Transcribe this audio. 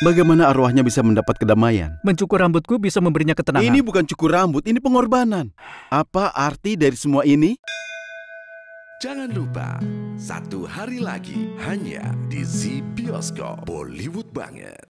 Bagaimana arwahnya bisa mendapat kedamaian? Mencukur rambutku bisa memberinya ketenangan. Ini bukan cukur rambut, ini pengorbanan. Apa arti dari semua ini? Jangan lupa, satu hari lagi hanya di Z Bioskop Bollywood banget.